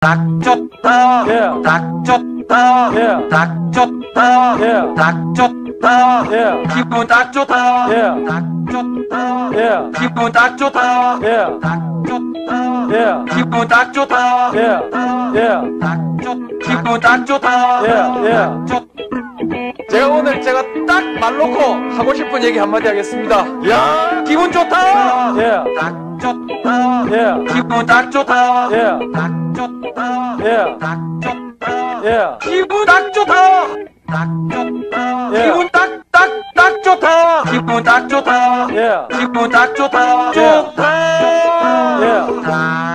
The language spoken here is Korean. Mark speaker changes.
Speaker 1: 딱 좋다
Speaker 2: 예.
Speaker 1: 딱 좋다
Speaker 2: 예.
Speaker 1: 딱 좋다
Speaker 2: 예.
Speaker 1: 딱 좋다
Speaker 2: 예.
Speaker 1: 기분 딱 좋다
Speaker 2: 예.
Speaker 1: 딱 좋다
Speaker 2: 예.
Speaker 1: 기분 딱 좋다
Speaker 2: 예.
Speaker 1: 딱 좋다
Speaker 2: 예.
Speaker 1: 기분 딱 좋다
Speaker 2: 예. 예.
Speaker 1: 딱 좋, 기분 딱 좋다
Speaker 2: 예, 예.
Speaker 1: 딱 좋,
Speaker 2: 제가 오늘 제가 딱 말 놓고 하고 싶은 얘기 한마디 하겠습니다. 야, 기분 좋다. 좋다. 예.
Speaker 1: 딱 좋다.
Speaker 2: 예.
Speaker 1: 기분 딱 좋다. 딱 좋다.
Speaker 2: 예.
Speaker 1: 기분 딱, 딱, 딱 좋다.
Speaker 2: 기분
Speaker 1: 딱 좋다.
Speaker 2: 예.
Speaker 1: 기분 딱 좋다. 좋다. 예. 좋다. 예.